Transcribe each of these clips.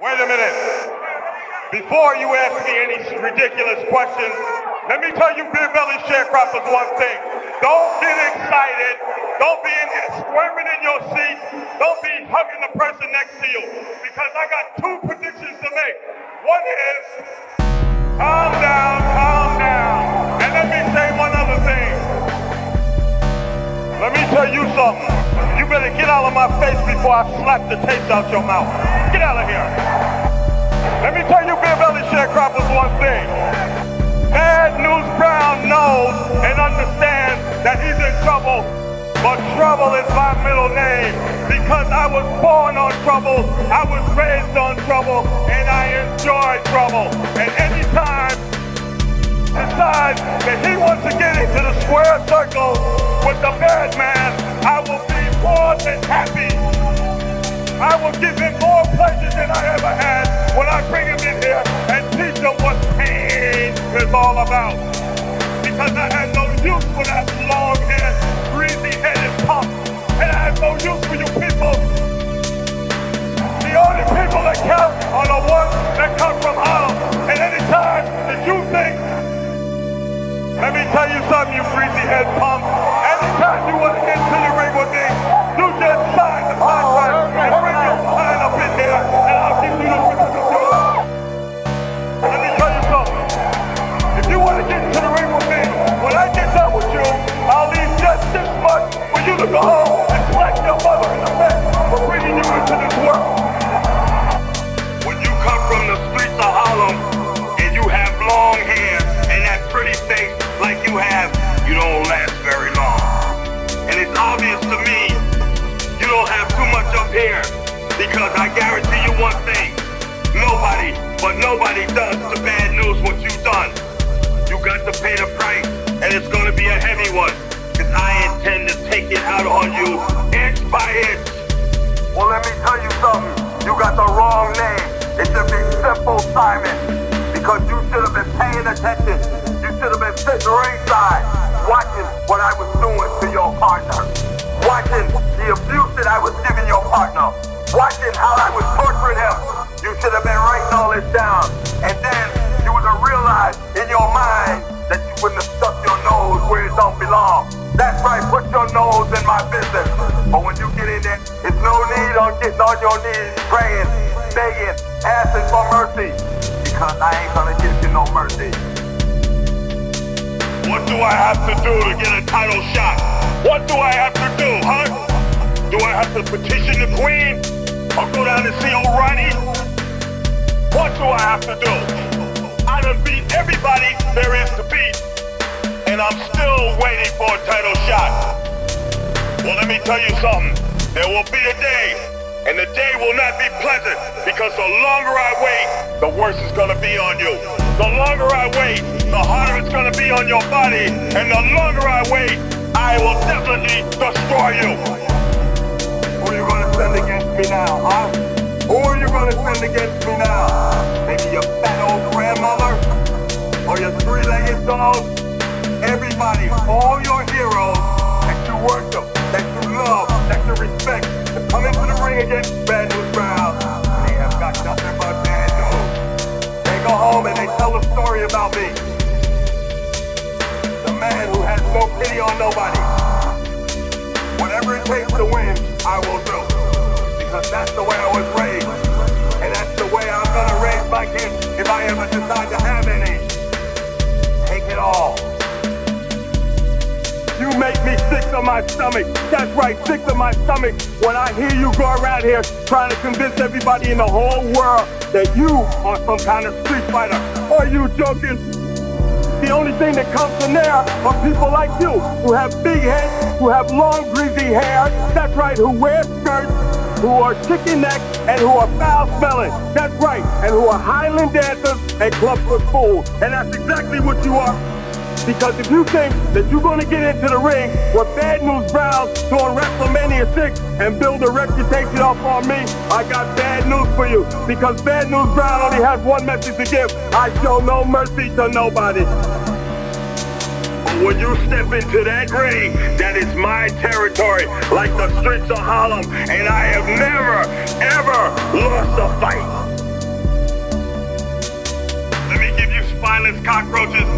Wait a minute. Before you ask me any ridiculous questions, let me tell you Beer Belly sharecroppers one thing. Don't get excited. Don't be in, here squirming in your seat. Don't be hugging the person next to you. Because I got two predictions to make. One is, calm down, tell you something. You better get out of my face before I slap the taste out your mouth. Get out of here. Let me tell you, Beer Belly sharecroppers, one thing. Bad News Brown knows and understands that he's in trouble, but trouble is my middle name because I was born on trouble, I was raised on trouble, and I enjoy trouble. And anytime decides that he wants to get into the square circle with the bad man, I will be more than happy. I will give him more pleasure than I ever had when I bring him in here and teach him what pain is all about. Because I had no use for that long-haired, greasy-headed punk. And I have no use for you people. One thing. Nobody, but nobody does the bad news what you've done. You got to pay the price, and it's to be a heavy one because I intend to take it out on you inch by inch. Well, let me tell you something. You got the wrong name. It should be Simple Simon because you should have been paying attention. You should have been sitting ringside watching what I was doing to your partner. Watching the abuse that I was giving your partner. Watching how I was should have been writing all this down. And then you would have realized in your mind that you wouldn't have stuck your nose where it don't belong. That's right, put your nose in my business. But when you get in there, it's no need on getting on your knees, praying, begging, asking for mercy. Because I ain't gonna give you no mercy. What do I have to do to get a title shot? What do I have to do, huh? Do I have to petition the queen? Or go down and see O'Reilly? What I have to do? I done beat everybody there is to beat. And I'm still waiting for a title shot. Well, let me tell you something. There will be a day, and the day will not be pleasant, because the longer I wait, the worse it's gonna be on you. The longer I wait, the harder it's gonna be on your body, and the longer I wait, I will definitely destroy you. Who are you gonna send against me now, send against me now? Maybe your fat old grandmother? Or your three-legged dog? Everybody, all your heroes that you worship, that you love, that you respect, to come into the ring against Bad News Brown. They have got nothing but bad news. They go home and they tell a story about me. The man who has no pity on nobody. Whatever it takes to win, I will do. Because that's the way I was raised. My stomach. That's right, sick to my stomach when I hear you go around here trying to convince everybody in the whole world that you are some kind of street fighter. Are you joking? The only thing that comes from there are people like you who have big heads, who have long greasy hair. That's right, who wear skirts, who are chicken neck, and who are foul smelling. That's right, and who are Highland dancers and clubfoot fools. And that's exactly what you are. Because if you think that you're going to get into the ring with Bad News Brown during WrestleMania 6 and build a reputation off on me, I got bad news for you. Because Bad News Brown only has one message to give. I show no mercy to nobody. When you step into that ring, that is my territory, like the streets of Harlem, and I have never, ever lost a fight. Let me give you spineless cockroaches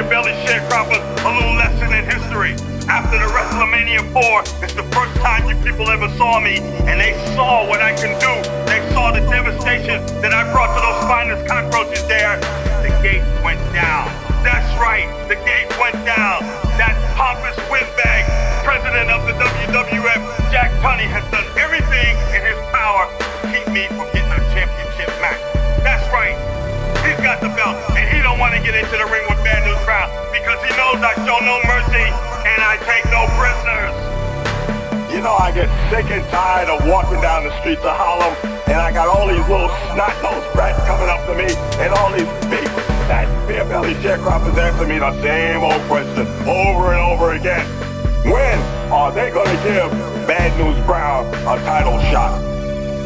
Peter Belly sharecropper a little lesson in history. After the WrestleMania 4, it's the first time you people ever saw me, and they saw what I can do. They saw the devastation that I brought to those finest cockroaches there mercy and I take no prisoners. You know, I get sick and tired of walking down the streets of Harlem, and I got all these little snot-nosed brats coming up to me, and all these big, fat, beer-belly sharecroppers asking me the same old question over and over again. When are they going to give Bad News Brown a title shot?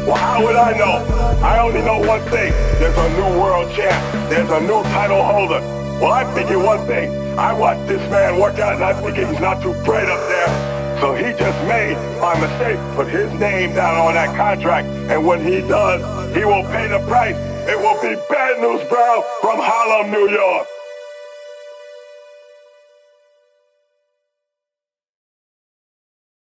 Well, how would I know? I only know one thing. There's a new world champ. There's a new title holder. Well, I figure one thing. I watched this man work out, and I figure he's not too bright up there. So he just made, by mistake, put his name down on that contract. And when he does, he will pay the price. It will be Bad News bro, from Harlem, New York.